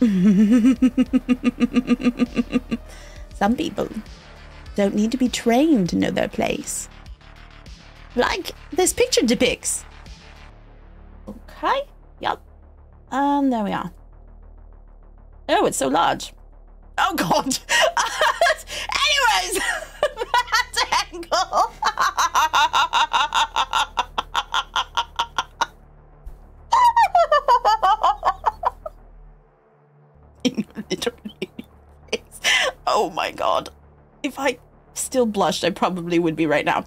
Some people don't need to be trained to know their place. Like this picture depicts. Okay, yep. And there we are. Oh, it's so large. Oh god. Anyways, that angle. Literally. Oh my god. If I still blushed, I probably would be right now.